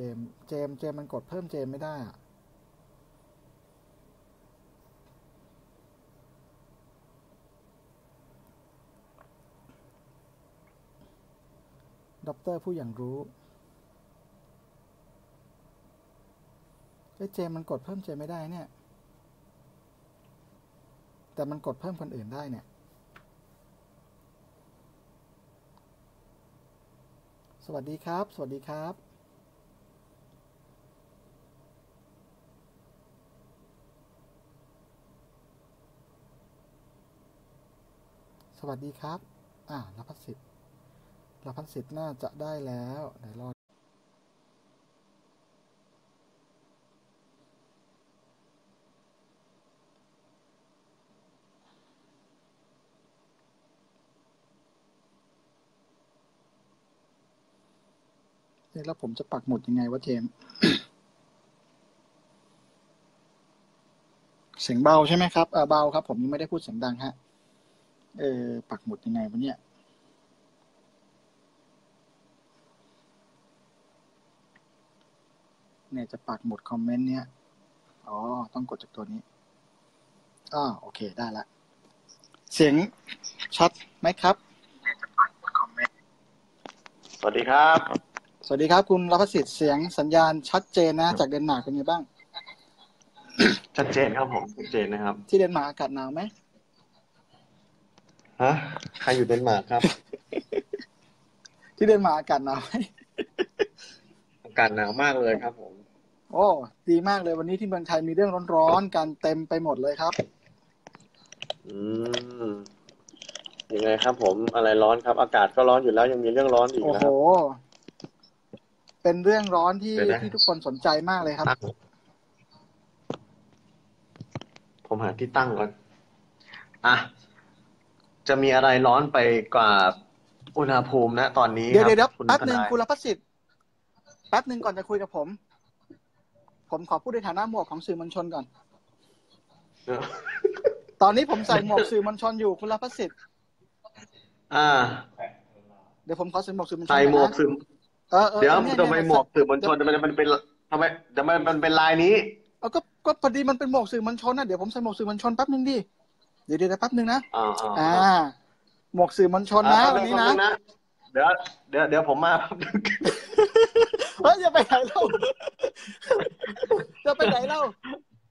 เจม เจม เจมมันกดเพิ่มเจมไม่ได้อะด็อกเตอร์ผู้อย่างรู้เอ้เจมมันกดเพิ่มเจมไม่ได้เนี่ย แต่มันกดเพิ่มคนอื่นได้เนี่ย สวัสดีครับ สวัสดีครับ สวัสดีครับ อ่ารับพัสสิทธ์รับพัสสิทธ์น่าจะได้แล้วไหนรอเอ๊ะแล้วผมจะปักหมุดยังไงวะเจมส์เสียงเบาใช่ไหมครับเออเบาครับ ผมยังไม่ได้พูดเสียงดังฮะ เออ ปักหมุดยังไงวะเนี่ย เนี่ยจะปักหมุดคอมเมนต์เนี่ย อ๋อ ต้องกดจากตัวนี้อ่าโอเค ได้ละ เสียงชัดไหมครับ สวัสดีครับ สวัสดีครับ คุณรพสิทธิ์เสียงสัญญาณชัดเจนนะ จากเดนมาร์กเป็นไงบ้าง ชัดเจนครับผม ชัดเจนนะครับ ที่เดนมาร์กอากาศหนาวไหม ฮะใครอยู่เดนมาร์กครับ ที่เดนมาร์กอากาศหนาวไหมอากาศหนาวมากเลยครับผม โอ้ ดีมากเลยวันนี้ที่เมืองไทยมีเรื่องร้อนๆกันเต็มไปหมดเลยครับ อืมยังไงครับ ผมอะไรร้อนครับ อากาศก็ร้อนอยู่แล้วยังมีเรื่องร้อนอีกโอ้นะโหครับ เป็นเรื่องร้อนที่เดี๋ยวนะ ที่ทุกคนสนใจมากเลยครับ ตั้งผมหาที่ตั้งก่อน อะ จะมีอะไรร้อนไปกว่าอุณหภูมินะตอนนี้เดี๋ยวครับเดี๋ยวคุณแป๊บหนึ่งทนายคุณรพสิทธิ์แป๊บหนึ่งก่อนจะคุยกับผม ผมขอพูดในฐานะหมวกของสื่อมวลชนก่อนเออตอนนี้ผมใส่หมวกสื่อมวลชนอยู่คุณรพสิทธิ์อ่า เดี๋ยวผมขอใส่หมวกสื่อมวลชนใส่หมวกก่อนนะสื่อเออเออเดี๋ยวนี่ทำไมนี่หมวกสื่อมวลชนทำไมมันเป็นทำไมทำไมมันเป็นลายนี้เออก็ก็พอดีมันเป็นหมวกสื่อมวลชนนะเดี๋ยวผมใส่หมวกสื่อมวลชนแป๊บหนึ่งดิ เดี๋ยวเดี๋ยวแป๊บหนึ่งนะอ่าอ่า หมวกสื่อมวลชนนะอ่าวันนี้นะแป๊บงเดี๋ยวเดี๋ยวเดี๋ยวผมมาแป๊บนึงเฮ้ยอย่าไปไหนเล่าจะไปไหนเล่า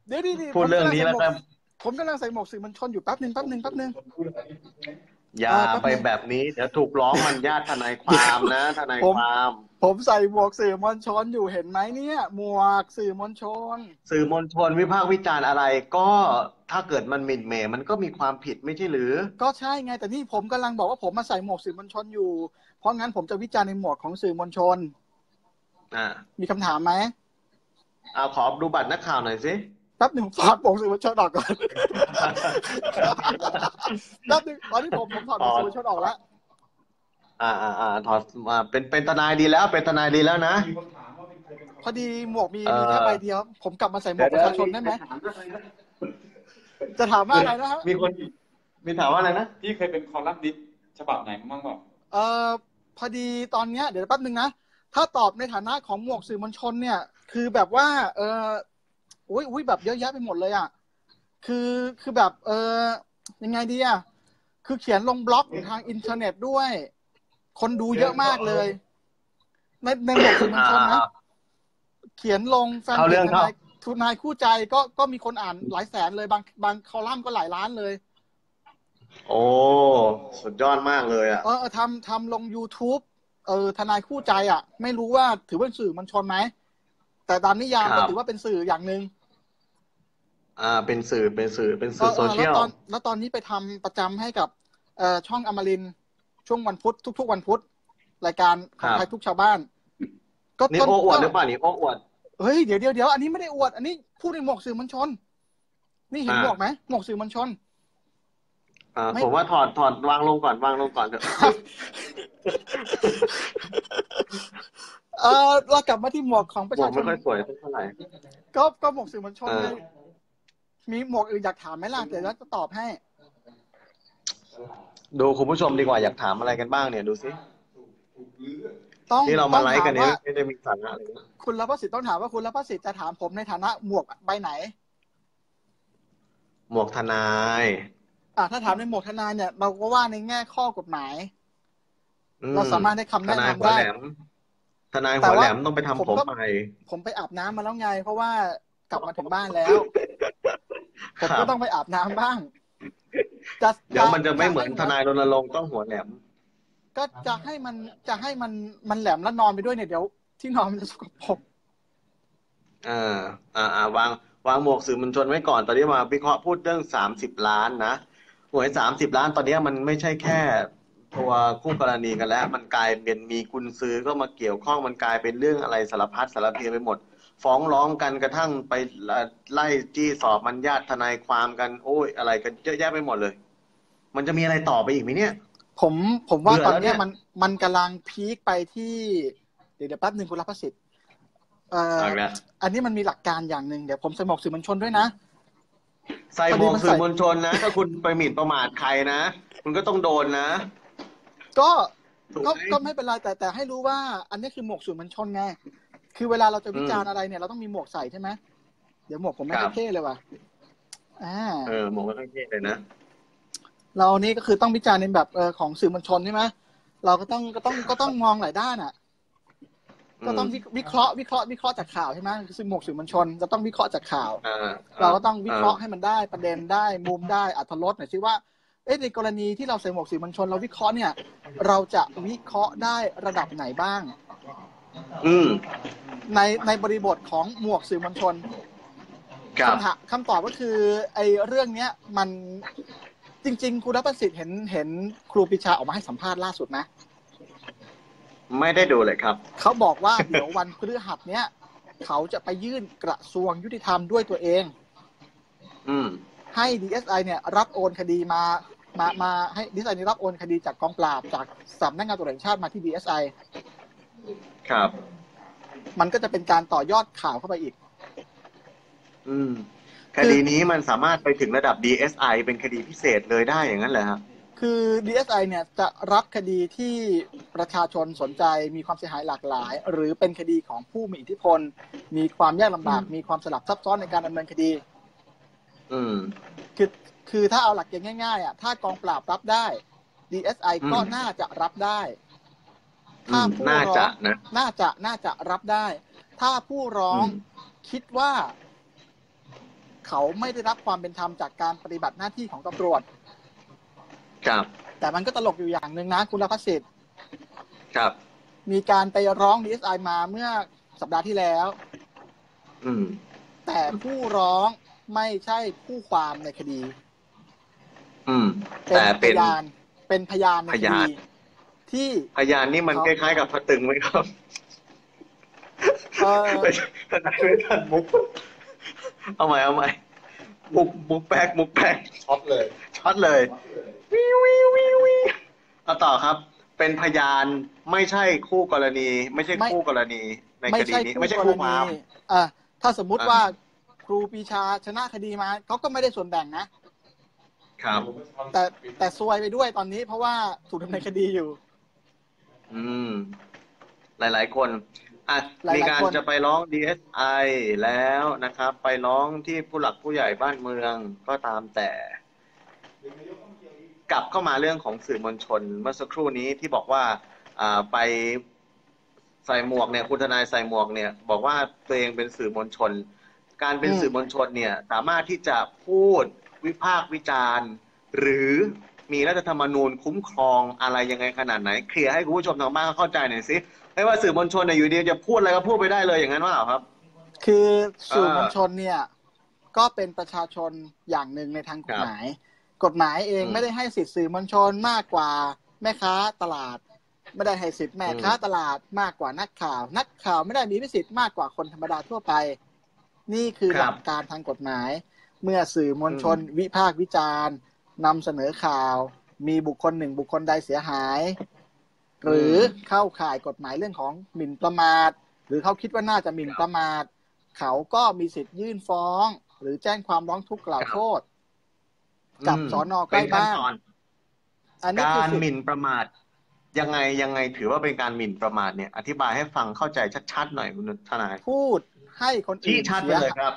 เดี๋ยวดิดิพูดเรื่องนี้แล้วครับผมกำลังใส่หมวกสื่อมวลชนอยู่แป๊บหนึ่งแป๊บหนึ่งแป๊บหนึ่งอย่าอ่าแป๊บนึงไปแบบนี้เดี๋ยวถูกร้องมันญาติทนายความนะทนายผมความ ผมใส่หมวกสื่อมวลชนอยู่เห็นไหมเนี่ย หมวกสื่อมวลชน สื่อมวลชนวิพากษ์วิจารณ์อะไรก็ ถ้าเกิดมันหมิ่นเหม่มันก็มีความผิดไม่ใช่หรือ ก็ใช่ไง แต่นี่ผมกำลังบอกว่าผมมาใส่หมวกสื่อมวลชนอยู่ เพราะงั้นผมจะวิจารณ์ในหมวกของสื่อมวลชน อ่า มีคำถามไหมเอาขอดูบัตรนักข่าวหน่อยสิแป๊บหนึ่งถอดหมวกสื่อมวลชนออกก่อนแป๊บหนึ่งตอนนี้ผมผมถอดหมวกสื่อมวลชนออกแล้วอ่าอ่าอ่าถอดมาเป็นเป็นทนายดีแล้ว เป็นทนายดีแล้วนะพอดีหมวกมีเอ่อมีแค่ใบเดียว ผมกลับมาใส่หมวกประชาชนได้ไหม จะถามว่าอะไรนะฮะมีคนมีถามว่าอะไรนะพี่เคยเป็นคอลัมนิสต์ฉบับไหนมาบ้างบอกเอ่อพอดีตอนเนี้ยเดี๋ยวแป๊บนึงนะถ้าตอบในฐานะของหมวกสื่อมวลชนเนี่ย คือแบบว่า เอออุ้ยอุ้ยแบบเยอะแยะไปหมดเลยอะคือคือแบบ เออยังไงดีอะคือเขียนลงบล็อกทางอินเทอร์เน็ตด้วย คนดูเยอะมากเลย ในในหมวกสื่อมวลชนนะเขียนลงแฟนเข้าเพเรื่จอง ทเข้านายทุนายคู่ใจก็ก็มีคนอ่านหลายแสนเลยบางบางคอลัมน์ก็หลายล้านเลย โอ้สุดยอดมากเลยอะเออเออทำทำลง YouTube เออทนายคู่ใจอะ ไม่รู้ว่าถือเป็นสื่อมวลชนไหม แต่ตามนิยามครัก็บถือว่าเป็นสื่ออย่างหนึ่งอ่า เป็นสื่อเป็นสื่อเป็นเอสื่ออเอโซอเชีแล้วยลตอนแล้วตอนนี้ไปทำประจำให้กับเอ่อช่องอมรินทร์ช่วงวันพุธทุก ๆ วันพุธรายการของไทยทุกชาวบ้าน ก็นี่ต้โอ้อวดหรือก็เปล่านี่โอ้อวด เฮ้ยเดี๋ยวเดี๋ยวเดี๋ยวอันนี้ไม่ได้อวด อันนี้พูดในหมวกสื่อมวลชน นี่เห็นอ่าหมวกไหมหมวกสื่อมวลชนอ่าไม่ผมว่าถอดถอดวางลงก่อนวางลงก่อนเถอะเออเรากลับมาที่หมวกของประหมวชากชไม่นค่อยสวยเท่าไหร่ก็ก็หมวกสื่อมวลชนเออไงมีหมวกอื่นอยากถามไหมล่ะเดี๋ยวจะตอบให้ ดูคุณผู้ชมดีกว่าอยากถามอะไรกันบ้างเนี่ยดูสิ ต้องที่เราต้มาองไลฟ์ถากัมนเนี่ยว่าไม่ได้มีสาระเลยคุณรับประสิทธิ์ต้องถามว่าคุณรับประสิทธิ์จะถามผมในฐานะหมวกใบไหน หมวกทนาย อ่าถ้าถามในหมวกทนายเนี่ย เราก็ว่าในแง่ข้อกฎหมายอืเราสามารถให้คำทแนะนายนำหัวได้แหลมทนายแต่หัวว่าแหลมต้องไปทำผมผมก็ใหม่ผมไปอาบน้ำมาแล้วไง เพราะว่ากลับมาถึงบ้านแล้ว ผมครัก็บต้องไปอาบน้ำบ้างจะเดี๋ยวมันจะไม่เหมือนให้ทนายรณรงค์ต้องหัวแหลม ก็จะให้มันจะให้มันมันแหลมแล้วนอนไปด้วยเนี่ยเดี๋ยว ที่นอนมันจะสกปรกอ่าอ่าอ่าวางวางหมวกสื่อมวลชนไว้ก่อนตอนนี้มาวิเคราะห์พูดเรื่องสามสิบล้านนะหวยสามสิบล้านตอนนี้มันไม่ใช่แค่ตัวคู่กรณีกันแล้ว มันกลายเป็นมีกุญซื้อก็มาเกี่ยวข้องมันกลายเป็นเรื่องอะไรสารพัดสารเพไปหมด ฟ้องร้องกันกระทั่งไปไล่จี้สอบมันญาติทนายความกัน โอ้ยอะไรกันเยอะแยะไปหมดเลย มันจะมีอะไรต่อไปอีกไหมเนี่ย ผมผมว่าเบื่อตอนแล้วเนี่เนี้ยยมันมันกำลังพีคไปที่เดี๋ยวเดี๋ยวแป๊บหนึ่งคุณรับประสิทธิ์เอ่อเอาอีกแล้วอันนี้มันมีหลักการอย่างหนึ่งเดี๋ยวผมใส่หมวกสื่อมวลชนด้วยนะ ใส่หมวกสื่อมวลชนนะ ถ้าคุณไปหมิ่นประมาทใครนะคุณก็ต้องโดนนะ ก็ถูกก็ไหมก็ไม่เป็นไรแต่แต่ให้รู้ว่า อันนี้คือหมวกสื่อมวลชนไงคือเวลาเราจะวิจารณ์อืมอะไรเนี่ยเราต้องมีหมวกใส่ใช่ไหมเดี๋ยวหมวกผมไม่ครัค่บอยเท่เลยว่ะอ่าเออหมวกก็ต้องเท่เลยนะ เรานี่ก็คือต้องวิจารณ์ในแบบเออของสื่อมวลชนใช่ไหมเราก็ต้องก็ต้องก็ต้องมองหลายด้านอะ ก็ต้องวิวิเคราะห์วิเคราะห์วิเคราะห์จากข่าวใช่ไหมคือหมวกสื่อมวลชนจะต้องวิเคราะห์จากข่าวอ่าเราก็ต้องวิเคราะห์ให้มันได้ประเด็นได้มุมได้อัธรสหน่อยสิว่าเอ๊ะในกรณีที่เราใส่หมวกสื่อมวลชน เราวิเคราะห์เนี่ย เราจะวิเคราะห์ได้ระดับไหนบ้าง อืมในในบริบทของหมวกสื่อมวลชนครับคำถามคำตอบก็คือ ไอ้เรื่องเนี้ยมัน จริง ๆคุณรัประสิทธิ์เห็นเห็นครูปรีชาออกมาให้สัมภาษณ์ล่าสุดนะ ไม่ได้ดูเลยครับ เขาบอกว่าเดี๋ยววันพฤหัสเนี้ยเขาจะไปยื่นกระทรวงยุติธรรมด้วยตัวเอง อืม ให้ DSI เนี่ย รับโอนคดีมามามาให้ DSI นี่รับโอนคดีจากกองปราบจากสำนักงานตำรวจแห่งชาติมาที่ DSI ครับ มันก็จะเป็นการต่อยอดข่าวเข้าไปอีก อืม คดีนี้มันสามารถไปถึงระดับ DSI เป็นคดีพิเศษเลยได้อย่างนั้นเหรอครับคือ DSI เนี่ยจะรับคดีที่ประชาชนสนใจมีความเสียหายหลากหลาย หรือเป็นคดีของผู้มีอิทธิพล มีความยากลำบากอืมมีความสลับซับซ้อนในการดำเนินคดี อืมคือคือถ้าเอาหลักเกณฑ์ง่ายๆอะถ้ากองปราบรับได้ DSI อืมก็น่าจะรับได้อืถ้ามผู้น่าร้จะองนะน่าจะน่าจะรับได้ ถ้าผู้ร้องอืมคิดว่า เขาไม่ได้รับความเป็นธรรมจากการปฏิบัติหน้าที่ของตำรวจ ครับ แต่มันก็ตลกอยู่อย่างหนึ่งนะ คุณรพัสิทธิ์ครับ มีการไปร้อง DSI มาเมื่อสัปดาห์ที่แล้ว อืม แต่ผู้ร้องไม่ใช่ผู้ความในคดี อืมเป็นแต่พเป็นยานเป็นพยานในคพยาดีนที่พยานนี่มันเขาคล้ายๆกับพตึงไหมครับเออไม่ทนายไม่ทันมุก เอาใหม่เอาใหม่มุกมุกแป๊กมุกแป๊กช็อตเลยช็อตเลยวิววิววิววิวเอาต่อครับ เป็นพยานไม่ใช่คู่กรณี ไม่ใช่ไม่คู่กรณีในไม่คดีใช่นี้คู่ไม่ใช่กรคู่คณีวามอะถ้าสมมุติอะว่าครูปรีชาชนะคดีมาเขาก็ไม่ได้ส่วนแบ่งนะครับ แต่แต่ซวยไปด้วยตอนนี้เพราะว่าถูกดำเนินคดีอยู่ อืม หลาย ๆ คน อะหลายๆมีการคน จะไปร้อง DSI แล้วนะครับ ไปร้องที่ผู้หลักผู้ใหญ่บ้านเมืองก็ตามแต่ กลับเข้ามาเรื่องของสื่อมวลชน เมื่อสักครู่นี้ที่บอกว่าอ่าไปใส่หมวกเนี่ยคุณทนายใส่หมวกเนี่ย บอกว่าตัวเองเป็นสื่อมวลชน การเป็นอืม สื่อมวลชนเนี่ย สามารถที่จะพูดวิพากษ์วิจารณ์ หรือมีรัฐธรรมนูญคุ้มครองอะไรยังไงขนาดไหน เคลียร์ให้คุณผู้ชมทางบ้านเข้าใจหน่อยสิ ไม่ว่าสื่อมวลชนเนี่ยอยู่ดีจะพูดอะไรก็พูดไปได้เลยอย่างนั้นว่าครับ คือสื่อเออมวลชนเนี่ย ก็เป็นประชาชนอย่างหนึ่งในทางกฎครับหมาย กฎหมายเองอืมไม่ได้ให้สิทธิสื่อมวลชนมากกว่าแม่ค้าตลาด ไม่ได้ให้สิทธิแม่อืมค้าตลาดมากกว่านักข่าว นักข่าวไม่ได้มีสิทธิ์มากกว่าคนธรรมดาทั่วไป นี่คือหลักการทางกฎหมาย เมื่อสื่อมวลชนวิพากษ์วิจารณ์นำเสนอข่าว มีบุคคลหนึ่งบุคคลใดเสียหาย หรือเข้าข่ายกฎหมายเรื่องของหมิ่นประมาท หรือเขาคิดว่าน่าจะหมิ่นประมาท เขาก็มีสิทธิ์ยื่นฟ้อง หรือแจ้งความร้องทุกข์กล่าวโทษ กับอืมสอนอใกล้เป็นขั้นบ้านตอนอันนี้กาคือรสิทหมิ่ธิ์นประมาท ยังไงยังไงถือว่าเป็นการหมิ่นประมาทเนี่ย อธิบายให้ฟังเข้าใจชัดๆหน่อยคุณทนายพูดให้คนชี้อื่นชัดไปเสียเลยครับ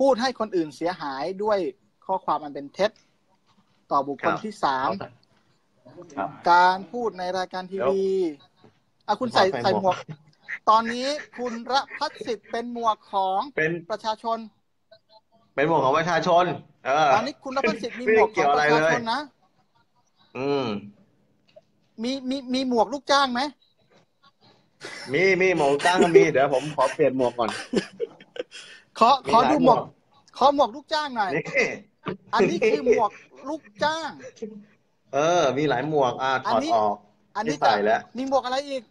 พูดให้คนอื่นเสียหายด้วยข้อความอันเป็นเท็จ ต่อบุคคลครับที่สามครับ การพูดในรายการทีวีอะคุณใส่ใส่ใส่หหมมววกกตอนนี้คุณระพัฒสิทธิ์เป็นหมวกของเป็นประชาชน เป็นหมวกของประชาชน เออตอนนี้คุณระพัฒสิทธิ์มีไม่หมได้วกขเกี่อยงวปอะไรระชาเลยชนนะอืมมีมีมีหมวกลูกจ้างไหมมีมีหมวกจ้างก็มีเดี๋ยวผมขอเปลี่ยนหมวกก่อนขอขอมีหลายดูหมวกหมวกขอหมวกลูกจ้างหน่อยนี่อันนี้คือหมวกลูกจ้าง เออ มีหลายหมวก อ่าถอดอันนี้ออกอันนี้ไม่ใส่แล้วมีหมวกอะไรอีก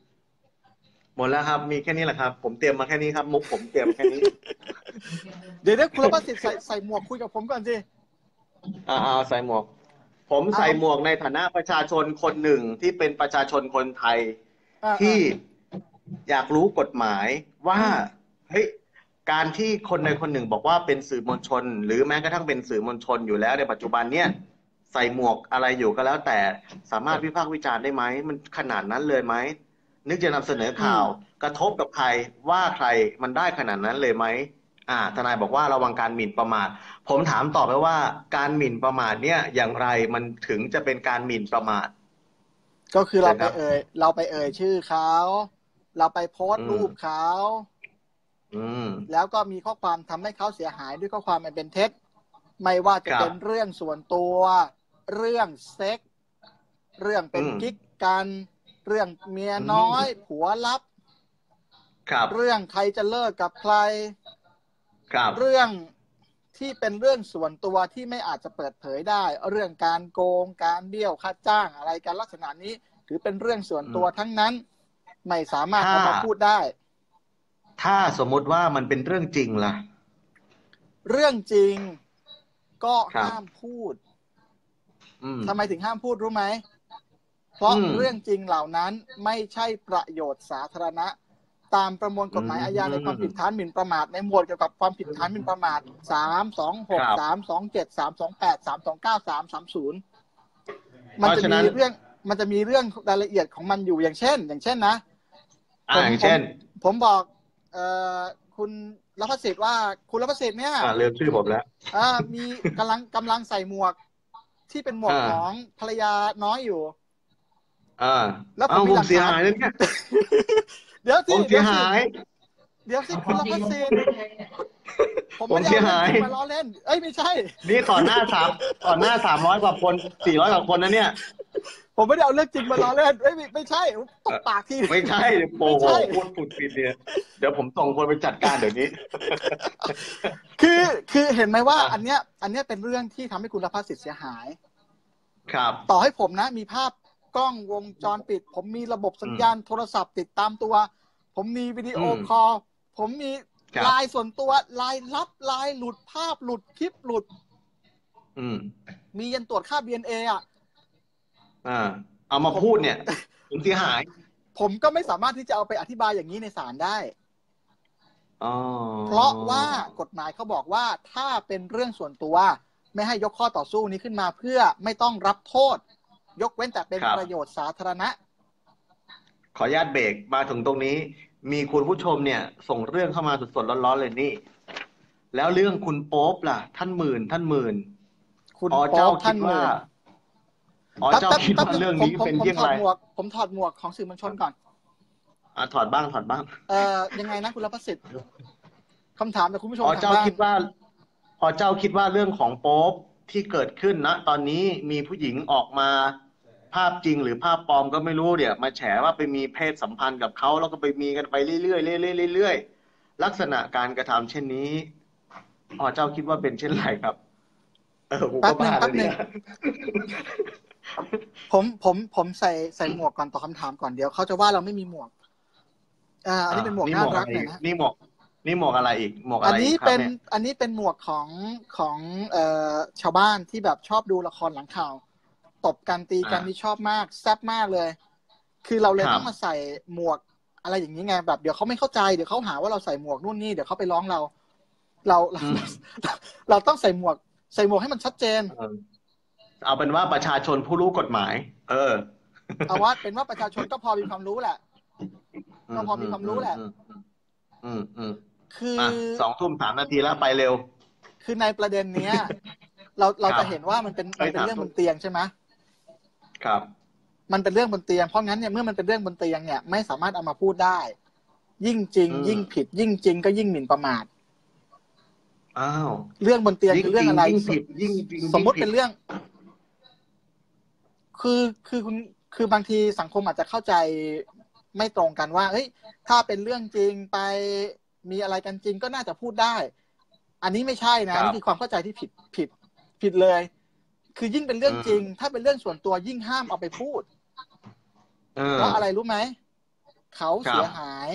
หมดแล้วครับ มีแค่นี้แหละครับ ผมเตรียมมาแค่นี้ครับ มุกผมเตรียมแค่นี้ เดี๋ยวเดี๋ยวคุณระพัฒสิทธิ์ใส่ใส่หมวกคุยกับผมก่อนสิอ่าเอาใส่หมวก ผมใส่เอาหมวกในฐานะประชาชนคนหนึ่งที่เป็นประชาชนคนไทยอ่าที่อยากรู้กฎหมายว่าเฮ้ยการที่คนใดคนหนึ่งบอกว่าเป็นสื่อมวลชน หรือแม้กระทั่งเป็นสื่อมวลชนอยู่แล้วในปัจจุบันเนี่ย ใส่หมวกอะไรอยู่ก็แล้วแต่สามารถวิพากษ์วิจารณ์ได้ไหม มันขนาดนั้นเลยไหม นึกจะนำเสนอข่าวกระทบกับใครว่าใครมันได้ขนาดนั้นเลยไหมอ่าทนายบอกว่าระวังการหมิ่นประมาท ผมถามต่อไปว่าการหมิ่นประมาทเนี่ยอย่างไรมันถึงจะเป็นการหมิ่นประมาท ก็คือเราเชิญไปครับเอ่ยเราไปเอ่ยชื่อเขาเราไปโพสต์อืมรูปเขาอืมแล้วก็มีข้อความทำให้เขาเสียหายด้วยข้อความมันเป็นเท็จ ไม่ว่าจะครับเป็นเรื่องส่วนตัว เรื่องเซ็ก เรื่องเป็นอืมกิ๊กกัน เรื่องเมียน้อย ผัวลับครับเรื่องใครจะเลิกกับใครครับเรื่องที่เป็นเรื่องส่วนตัวที่ไม่อาจจะเปิดเผยได้ เรื่องการโกงการเบี้ยวค่าจ้างอะไรกันลักษณะนี้ ถือเป็นเรื่องส่วนตัวทั้งนั้น ไม่สามารถเอามาพูดได้ ถ้าสมมุติว่ามันเป็นเรื่องจริงล่ะ เรื่องจริงก็ครับห้ามพูดอืม ทำไมถึงห้ามพูดรู้ไหม เพราะอืมเรื่องจริงเหล่านั้นไม่ใช่ประโยชน์สาธารณะ ตามประมวลกฎหมายอืมอาญาในความผิดฐานหมิ่นประมาทในหมวดเกี่ยวกับความผิดฐานหมิ่นประมาทสามสองหกครับสามสองเจ็ดสามสองแปดสามสองเก้าสามสามศูนย์เพมันราะจะฉะนั้มีนเรื่องมันจะมีเรื่องรายละเอียดของมันอยู่อย่างเช่น อย่างเช่นนะอ่าอย่างเช่น ผมบอกเอ่อคุณรัพสิทธิ์ว่าคุณรัพสิทธิ์เนี่ยอ่าลืมชื่อผมแล้วอ่ามีกำลังกำลังใส่หมวก ที่เป็นหมวกอ่าของภรรยาน้อยอยู่อ่าแล้วผมเอ้ามีผหลัมกฐานเสียหายแล้วเนี่ยเดี๋ยวผสิมเสีเดี๋ยยวสิหาย เดี๋ยวสิคุณรัพสิทธิ์ผมไม่ได้ผมเสียหายเอาเรื่องจริงมาล้อเล่น เอ้ยไม่ใช่ นี่ต่อหน้าสามต่อหน้าสามร้อยกว่าคนสี่ร้อยกว่าคนนะเนี่ย ผมไม่ได้เอาเรื่องจริงมาล้อเล่นเอ้ยไม่ไม่ใช่ตบปากทีไม่ใช่โอ้โหไม่ใช่พูดปุดปิดเนี่ยเดี๋ยวผมส่งคนไปจัดการเดี๋ยวนี้ คือคือเห็นไหมว่าอะอันเนี้ย อันเนี้ยเป็นเรื่องที่ทำให้คุณรัพสิทธิ์เสียหาย ครับ ต่อให้ผมนะ มีภาพกล้องวงจรปิด ผมมีระบบสัญญาณโทรศัพท์ติดตามตัว ผมมีวิดีโออมคอลผมมีครับไลน์ส่วนตัวไลน์ลับไลน์หลุดภาพหลุดคลิปหลุด อืมมียันตรวจค่า DNA อะ อ่าเอามาพูดเนี่ยผมเสียหาย ผมก็ไม่สามารถที่จะเอาไปอธิบายอย่างนี้ในศาลได้อ๋อเพราะว่ากฎหมายเขาบอกว่าถ้าเป็นเรื่องส่วนตัว ไม่ให้ยกข้อต่อสู้นี้ขึ้นมาเพื่อไม่ต้องรับโทษ ยกเว้นแต่เป็นประโยชน์สาธารณะ ขออนุญาตเบรกมาถึงตรงนี้ มีคุณผู้ชมเนี่ย ส่งเรื่องเข้ามาสดๆร้อนๆเลยนี่ แล้วเรื่องคุณโป๊ปล่ะ ท่านหมื่นท่านหมื่นคุณอ๋อโป๊เจ้าปคิท่าดนหว่ามื่น อ๋อเจ้าแป๊บคิดแป๊บว่าแป๊บเรื่องผมนี้ผมเป็นผมเยี่ยงถอไรดหมวกผมถอดหมวกของสื่อมวลชนก่อนอะถอดบ้างถอดบ้าง เอ่อยังไงนะคุณรัพสิทธิ์คำถามจากคุณผู้ชมอ๋อทางเจ้าบ้านคิดว่าอ๋อเจ้าคิดว่าเรื่องของโป๊ปที่เกิดขึ้นนะตอนนี้มีผู้หญิงออกมาภาพจริงหรือภาพปลอมก็ไม่รู้เนี่ยมาแฉว่าไปมีเพศสัมพันธ์กับเขาแล้วก็ไปมีกันไปเรื่อยๆเรื่อยๆเรื่อยๆลักษณะการกระทำเช่นนี้อ๋อเจ้าคิดว่าเป็นเช่นไรครับ เออผมก็บ้าแล้วเนี่ย ผมผมผมใส่ใส่หมวกก่อนตอบคำถามก่อนเดี๋ยวเขาจะว่าเราไม่มีหมวก อ่า อันนี้เป็นหมวกน่ารักหน่อยนะนี่หมวก นี่หมวกอะไรอีกหมวกอะอันไรนี้อีกครับเป็นเนี่ยอันนี้เป็นหมวกของของเอ่อชาวบ้านที่แบบชอบดูละครหลังข่าวตบกันตีกันนี่ชอบมากแซ่บมากเลย คือเราเลยต้องมาใส่หมวกอะไรอย่างนี้ไงแบบเดี๋ยวเขาไม่เข้าใจเดี๋ยวเขาหาว่าเราใส่หมวกนู่นนี่เดี๋ยวเขาไปร้องเรา เราเราอืมเราต้องใส่หมวก ใส่หมวกให้มันชัดเจน เออเอาเป็นว่าประชาชนผู้รู้กฎหมาย เออ เอาว่าเป็นว่าประชาชนก็พอมีความรู้แหละก็พอมีความรู้แหละ อืมอืมอืมคืออะสองทุ่มสามนาทีแล้วไปเร็ว คือในประเด็นเนี้ย เราเราครับจะเห็นว่ามันเป็นมันเป็นไปถามเรื่องบนเตียงใช่ไหมครับ มันเป็นเรื่องบนเตียงเพราะงั้นเนี่ยเมื่อมันเป็นเรื่องบนเตียงเนี่ยไม่สามารถเอามาพูดได้ ยิ่งจริงอืมยิ่งผิด ยิ่งจริงก็ยิ่งหมิ่นประมาทอ้าวเรื่องบนเตียงคือเรื่องอะไรยิ่งผิดยิ่งจริงสมมติยิ่งผิดเป็นเรื่อง คือคือคุณคือบางทีสังคมอาจจะเข้าใจไม่ตรงกันว่าเฮ้ยถ้าเป็นเรื่องจริงไปมีอะไรกันจริงก็น่าจะพูดได้ อันนี้ไม่ใช่นะนี่คือความเข้าใจที่ผิดผิดผิดเลย คือยิ่งเป็นเรื่องจริง ถ้าเป็นเรื่องส่วนตัวยิ่งห้ามเอาไปพูดเออเพราะอะไรรู้ไหมเขาครับเสียหาย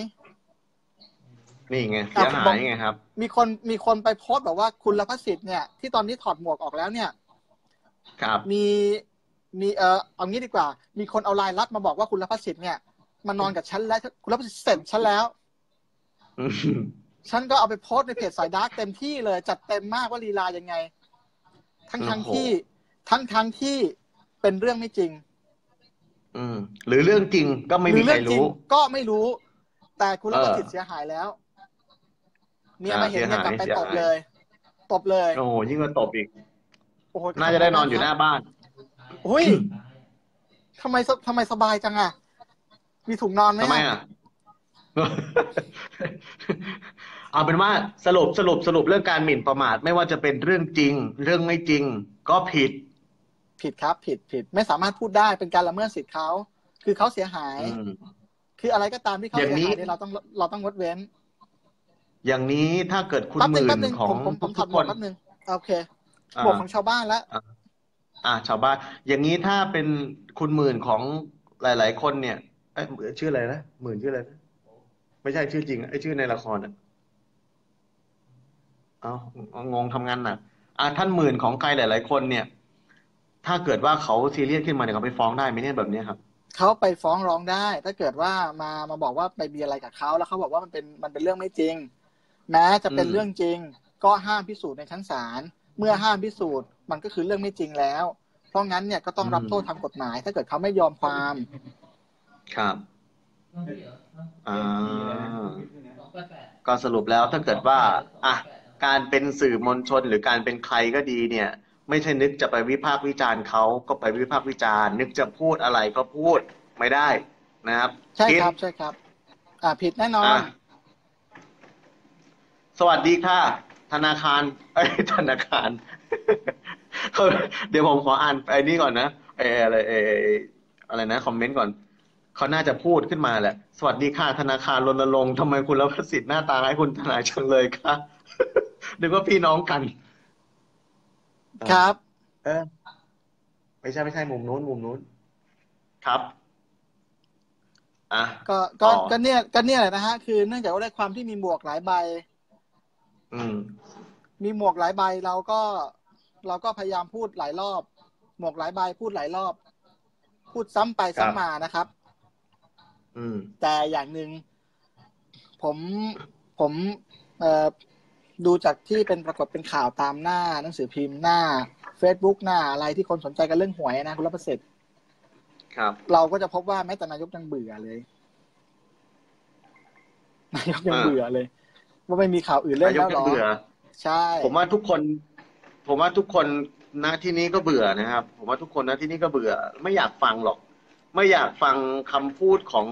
นี่ไงเสียหายไงครับ มีคนมีคนไปโพสต์แบบว่าคุณละพสิทธิ์เนี่ยที่ตอนนี้ถอดหมวกออกแล้วเนี่ย ครับมี มีเออเอางี้ดีกว่า มีคนเอาไลน์ลับมาบอกว่าคุณรพัฒสิทธิ์เนี่ยมานอนกับฉันแล้วคุณรพัฒสิทธิ์เสร็จฉันแล้วอืมฉันก็เอาไปโพสต์ในเพจสายดาร์กเต็มที่เลย จัดเต็มมากว่าลีลายังไง ทั้งทั้งที่ ทั้งทั้งที่เป็นเรื่องไม่จริง อืม หรือเรื่องจริงก็ไม่หรืมีใครเรื่องจริงรู้ ก็ไม่รู้ แต่คุณรพัฒเออสิทธิ์เสียหายแล้วเมียอ่ามาเห็นเนี่ยเสียหายกลับไปเสียตหายบเลย ตบเลย โอ้โหยิ่งกว่าตบอีกโอ้โหน่าจะได้นอนอยู่หน้าบ้าน อุ้ยทำไมสทำไมสบายจังอะ มีถุงนอนไหมทำไมอะอะ เอาเป็นว่าสรุปสรุปสรุปเรื่องการหมิ่นประมาท ไม่ว่าจะเป็นเรื่องจริง เรื่องไม่จริง ก็ผิด ผิดครับ ผิดผิด ไม่สามารถพูดได้เป็นการละเมิดสิทธิ์เขา คือเขาเสียหายอืมคืออะไรก็ตามที่เขาอย่างเสียนี้หายเนี่ยเราต้องเราต้องงดเว้น อย่างนี้ถ้าเกิดคุณแป๊บหนึงมื่แป๊บนนึงขอผงมผมผมถทุอดกหๆมควกนแป๊บนึงโอเคอ่าหมวกของชาวบ้านแล้ว อ่าชาวบ้าน อย่างนี้ถ้าเป็นคุณหมื่นของหลาย ๆ คนเนี่ยเอ้ยชื่ออะไรนะหมื่นชื่ออะไรนะไม่ใช่ชื่อจริงไอ้ยชื่อในละครอะเอาเอางงทำงานหนักอ่าท่านหมื่นของใครหลาย ๆ คนเนี่ย ถ้าเกิดว่าเขาซีเรียสขึ้นมาเนี่ยเขาไปฟ้องได้ไหมเนี่ยแบบเนี้ยครับเขาไปฟ้องร้องได้ ถ้าเกิดว่ามามาบอกว่าไปมีอะไรกับเขาแล้วเขาบอกว่ามันเป็นมันเป็นเรื่องไม่จริง แม้จะเป็นอืมเรื่องจริง ก็ห้ามพิสูจน์ในชั้นศาล เมื่อห้ามพิสูจน์มันก็คือเรื่องไม่จริงแล้ว เพราะงั้นเนี่ยก็ต้องรับโทษทางกฎหมาย ถ้าเกิดเขาไม่ยอมความ ครับอ่าก็สรุปแล้วถ้าเกิดว่าอะการเป็นสื่อมวลชนหรือการเป็นใครก็ดีเนี่ย ไม่ใช่นึกจะไปวิพากษ์วิจารณ์เขาก็ไปวิพากษ์วิจารณ์ นึกจะพูดอะไรก็พูดไม่ได้นะครับ ใช่ผิดครับใช่ครับ อ่าผิดแน่นอนอะสวัสดีค่ะ ธนาคารเอ้ยธนาคารเขาเดี๋ยวผมขออ่านไอ้นี่ก่อนนะเอออะไรเอออะไรนะคอมเมนต์ก่อนเขาน่าจะพูดขึ้นมาแหละ สวัสดีค่ะธนาคารรณรงค์ทำไมคุณรับประสิทธิ์หน้าตาให้คุณทนายจังเลยคะนึกว่าพี่น้องกัน ครับ เออไม่ใช่ไม่ใช่มุมนู้นมุมนู้น ครับอะก็ก็ต่อก็เนี่ยก็เนี่ยแหละนะฮะ คือเนื่องจากว่าด้วยความที่มีหมวกหลายใบอื มมีหมวกหลายใบเราก็ เราก็พยายามพูดหลายรอบ หมวกหลายใบพูดหลายรอบ พูดซ้ำไปครับซ้ำมานะครับ อืม แต่อย่างหนึ่งผมผมเอ่อดูจากที่เป็นปรากฏเป็นข่าวตามหน้าหนังสือพิมพ์หน้า Facebook หน้าอะไรที่คนสนใจกันเรื่องหวยนะคุณรัประสิทธิ์ครับ เราก็จะพบว่าแม้แต่นายกยังเบื่อเลยนายกยังอ่าเบื่อเลย ว่าไม่มีข่าวอื่นเล่นนายกแล้วยัเหรองเบื่อใช่ ผมว่าทุกคน ผมว่าทุกคนณที่นี้ก็เบื่อนะครับ ผมว่าทุกคนณที่นี้ก็เบื่อ ไม่อยากฟังหรอก ไม่อยากฟังคำพูดของ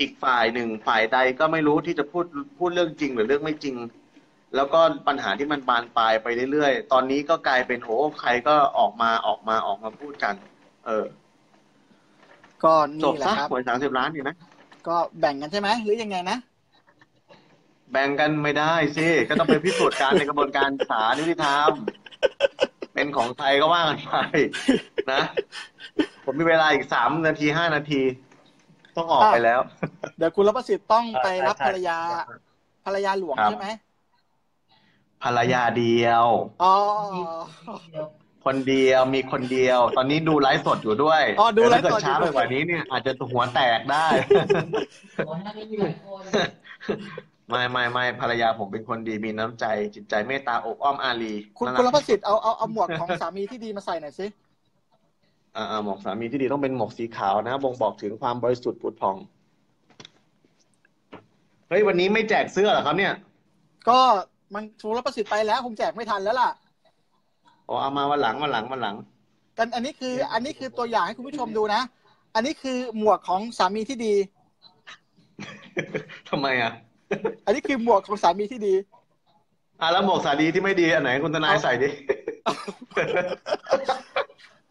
อีกฝ่ายหนึ่งฝ่ายใดก็ไม่รู้ที่จะพูดพูดเรื่องจริงหรือเรื่องไม่จริง แล้วก็ปัญหาที่มันบานปลายไปเรื่อยๆ ตอนนี้ก็กลายเป็นโอ้ใครก็ออกมาออกมาออกมาพูดกัน เออ ก็จบนี่แหละซะครับหวยสามสิบล้านดีไหมก็แบ่งกันใช่ไหมหรือยังไงนะ แบ่งกันไม่ได้สิก็ต้องไปพิสูจน์การในกระบวนการศาลยุติธรรม เป็นของใครก็ว่ากันไปนะ ผมมีเวลาอีกสามนาทีห้านาที ต้องออกไปแล้ว เดี๋ยวคุณรัประสิทธิ์ต้องไปรับใช่ใช่ภรรยา ภรรยาหลวงครับใช่ไหมภรรยาเดียวอ๋อคนเดียวมีคนเดียว ตอนนี้ดูไลฟ์สดอยู่ด้วยอ๋อดูไลฟ์สดแต่ถ้าเกิดช้าอยู่ไปกว่านี้เนี่ยอาจจะหัวแตกได้ ไม่ไม่ไม่ภรรยาผมเป็นคนดีมีน้ำใจ จิตใจเมตตาอบอ้อมอารีคุณน่าคุณรัรักประสิทธิ์เอาเอาเอาหมวกของสามีที่ดีมาใส่หน่อยสิอ่าอ่าหมวกสามีที่ดีต้องเป็นหมวกสีขาวนะบ่งบอกถึงความบริสุทธิ์ผุดผ่องเฮ้ยวันนี้ไม่แจกเสื้อเหรอครับเนี่ย ก็มันถูกรับประสิทธิ์ไปแล้วคงแจกไม่ทันแล้วล่ะอ๋อเอามาวันหลังวันหลังวันหลัง กันอันนี้คือ อันนี้คือตัวอย่างให้คุณผู้ชมดูนะ อันนี้คือหมวกของสามีที่ดีทำไมอะ อันนี้คือหมวกของสามีที่ดี อะแล้วหมวกสาดีที่ไม่ดีอันไหนคุณทนายใส่ดิ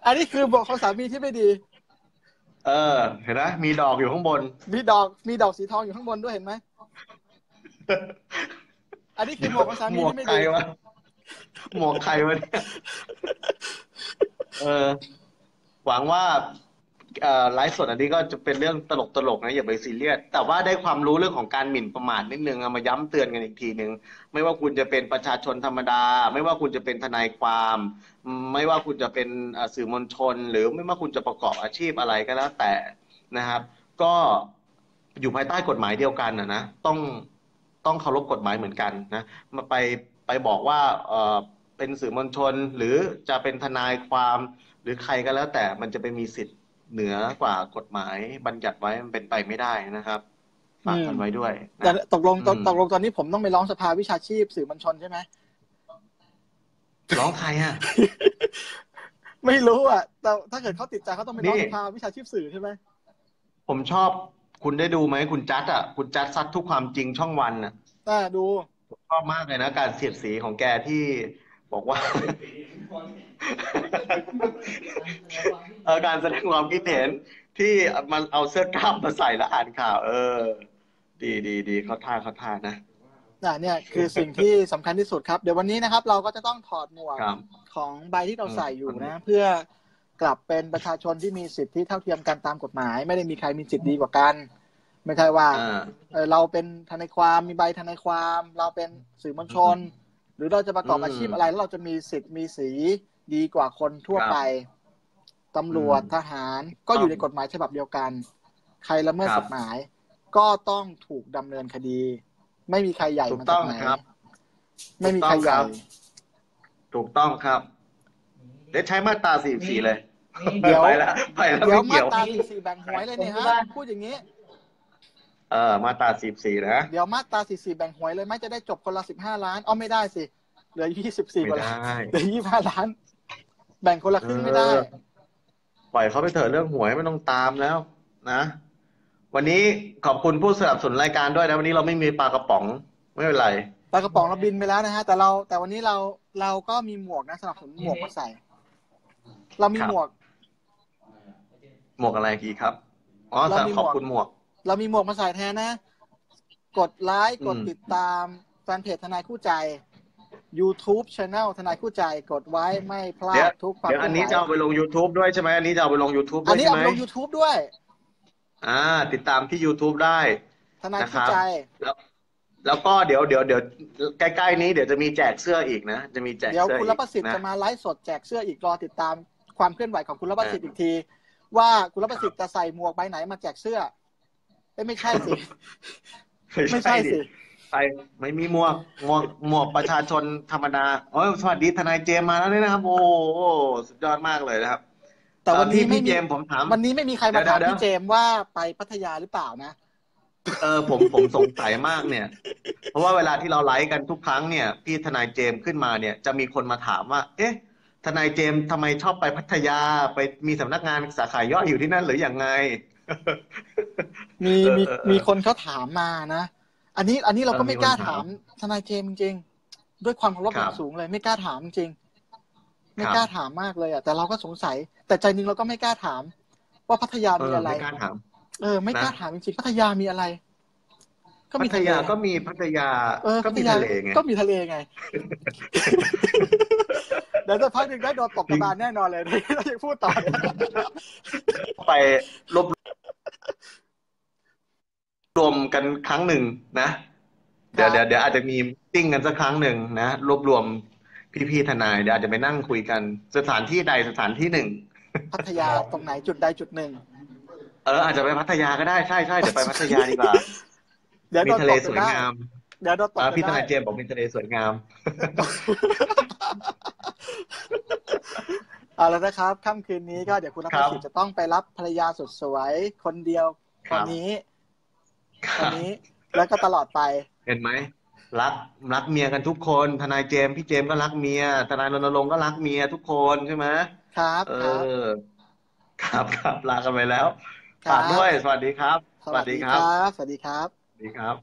อันนี้คือหมวกของสามีที่ไม่ดี เออ เห็นไหมมีดอกอยู่ข้างบน มีดอก มีดอกสีทองอยู่ข้างบนด้วยเห็นไหม อันนี้คือหมวกของสาหมีมวกที่ไม่ใครดี วะหมวกใครวะเนี่ยเออ หวังว่าเอ่อ ไลฟ์สดอันนี้ก็จะเป็นเรื่องตลกตลกๆนะอย่าไปซีเรียสแต่ว่าได้ความรู้เรื่องของการหมิ่นประมาทนิดนึงเอามาย้ำเตือนกันอีกทีหนึ่งไม่ว่าคุณจะเป็นประชาชนธรรมดา ไม่ว่าคุณจะเป็นทนายความ ไม่ว่าคุณจะเป็นสื่อมวลชน หรือไม่ว่าคุณจะประกอบอาชีพอะไรก็แล้วแต่นะครับ ก็อยู่ภายใต้กฎหมายเดียวกันนะนะต้องต้องเคารพกฎหมายเหมือนกันนะมาไปไปบอกว่าเออเป็นสื่อมวลชนหรือจะเป็นทนายความหรือใครก็แล้วแต่มันจะไปมีสิทธิ์ เหนือกว่ากฎหมายบัญญัติไว้มันเป็นไปไม่ได้นะครับฝากกันไว้ด้วยแต่นะตกลงตกอืมตกลงตอนนี้ผมต้องไปร้องสภาวิชาชีพสื่อมวลชนใช่ไหมร้องใครอะ ไม่รู้อะแต่ถ้าเกิดเขาติดใจเขาต้องไปร้องนี่สภาวิชาชีพสื่อใช่ไหมผมชอบคุณได้ดูไหมคุณจัดอะคุณจัดซัดทุกความจริงช่องวันอะอ่าดูผมชอบมากเลยนะการเสียดสีของแกที่บอกว่า เออการแสดงความคิดเห็นที่มันเอาเสื้อกล้ามมาใส่แล้วอ่านข่าว เออ ดีดีดีเขาท่าเขาท่านะอ่าเนี่ยคือสิ่งที่สำคัญที่สุดครับ เดี๋ยววันนี้นะครับ เราก็จะต้องถอดหมวกครับของใบที่เราอืมใส่อยู่นะ เพื่อกลับเป็นประชาชนที่มีสิทธิเท่าเทียมกันตามกฎหมาย ไม่ได้มีใครมีสิทธิดีกว่ากัน ไม่ใช่ว่าอ่าเออเราเป็นทนายความมีใบทนายความ เราเป็นสื่อมวลชน หรือเราจะประกอบอืมอาชีพอะไรแล้วเราจะมีสิทธิ์มีสีดีกว่าคนทั่วครับไปตำรวจอืมทหารก็อยู่ในกฎหมายฉบับเดียวกัน ใครละเมิดครับกฎหมาย ก็ต้องถูกดำเนินคดี ไม่มีใครใหญ่ถูกมาต้จาอกงไหนครับไม่มีใครใหญ่ถูกต้องครับเดี๋ยวใช้มาตราสี่สี่เลยเดี๋ยวไปแล้วไปแล้วเดี๋ยวไม่มาเกี่ยวตราสี่สี่แบ่งหวยเลยเนี่ยฮะพูดอย่างนี้ เออมาตราสี่สี่นะเดี๋ยวมาตราสี่สี่แบ่งหวยเลยไหมจะได้จบคนละสิบห้าล้านอ้อไม่ได้สิเหลือยี่สิบสี่ไม่กว่าล้านได้เหลือยี่ห้าล้าน แบ่งคนละครึ่งไม่ได้เออปล่อยเขาไปเถอะเรื่องหวยไม่ต้องตามแล้ว นะ วันนี้ขอบคุณผู้สนับสนุนรายการด้วยนะวันนี้เราไม่มีปลากระป๋องไม่เป็นไรปลากระป๋องเราบินไปแล้วนะฮะ แต่เราแต่วันนี้เราเราก็มีหมวกนะสนับสนุนหมวกมาใส่ เรามีครับหมวก หมวกอะไรกีครับอ๋อเรามีหมวกขอบคุณหมวก เรามีหมวกมาใส่แทนนะ กดไลค์อืมกดติดตามแฟนเพจทนายคู่ใจ YouTube Channel ทนายคู่ใจกดไว้ไม่พลาเดี๋ยวดทุกความเดี๋ยวเคอัลื่นอนไหวนี้จะเอาไปลง YouTube ด้วยใช่ไหมอันนี้จะเอาไปลง YouTube ด้อัวนยนี้ใช่เอาไหมไปลง YouTube ด้วย อ่า ติดตามที่ YouTube ได้ทนายนะคคู่รับใจแล้วแล้วก็เดี๋ยวเดี๋ยวเดี๋ยวใกล้ๆนี้เดี๋ยวจะมีแจกเสื้ออีกนะ จะมีแจกเดี๋ยวเสื้อคุณอีรักประสิทธิ์นะจะมาไลฟ์สดแจกเสื้ออีกรอติดตามความเคลื่อนไหวของคุณรัประสิทธิ์อีกที ว่าคุณรัประสิทธิ์จะใส่หมวกใบไหนมาแจกเสื้อเอ้ย ไม่ใช่สิ ไม่ใช่สิไปไม่มีหมวกหมวกหมวกประชาชนธรรมดาโอ้ยสวัสดีทนายเจมส์มาแล้วเนี่ยนะครับ โอ้โหสุดยอดมากเลยนะครับ แต่วันนี้เอ่อพี่ไม่พี่มีเจมส์ผมถาม วันนี้ไม่มีใครมาเดี๋ยวถามเดี๋ยวพี่เจมส์ว่าไปพัทยาหรือเปล่านะเออผมผมสงสัยมากเนี่ย เพราะว่าเวลาที่เราไลฟ์กันทุกครั้งเนี่ยพี่ทนายเจมส์ขึ้นมาเนี่ย จะมีคนมาถามว่า เอ๊ะ ทนายเจมส์ทำไมชอบไปพัทยาไปมีสำนักงานสาขาย่อยอยู่ที่นั่นหรืออย่างไง มีมีเออเออเออมีคนเขาถามมานะ อันนี้อันนี้เราก็เออไม่มีคนกล้าถาถามมทนายเจมส์จริงๆด้วยความเคารพครับอย่างสูงเลย ไม่กล้าถามจริงๆไม่ครับกล้าถามมากเลยอะแต่เราก็สงสัย แต่ใจหนึงเราก็ไม่กล้าถาม ว่าพัทยาเอมีออะไรไม่กล้าถามเออไม่กล้านะถามจริงๆพัทยามีอะไร ก็พัมีททะเลยาก็มีพัทยาเออก็มีพัทะเลไงก็มีทะเลไงเดี๋ยวจะพักหนึ่งได้โดนตบกระบาลแน่นอนเลยเราจะพูดต่อเนี่ยไปรวบ รวมกันครั้งหนึ่งนะเดี๋ยวเดี๋ยวเดี๋ยวอาจจะมีติ้งกันสักครั้งหนึ่งนะรวบรวมพี่ๆทนายเดี๋ยวอาจจะไปนั่งคุยกัน สถานที่ใดสถานที่หนึ่งพัทยาตรงไหนจุดใดจุดหนึ่งเอออาจจะไปพัทยาก็ได้ใช่ใช่เดี๋ยวไปพัทยาดีกว่าเดี๋ยวมีโดนทะตเลบสจนวยได้งาม เดี๋ยวโดนตบอ่าจนพี่ทได้นายเจมส์บอกมีทะเลสวยงาม เเอาแล้วนะครับค่ำคืนนี้ก็เดี๋ยวคุณนคภรับสิทธิ์จะต้องไปรับภรรยาสุดสวยคนเดียวคครันบนี้คคนรับนี้แล้วก็ตลอดไป เห็นไหมรักรักเมียกันทุกคน ทนายเจมส์พี่เจมส์ก็รักเมีย ทนายรณรงค์ก็รักเมียทุกคนใช่ไหมครับ เอครับอครับครับลากันไปแล้วครับฝากด้วย สวัสดีครับ สวัสดีครับ สวัสดีครับ สวัสดีครับ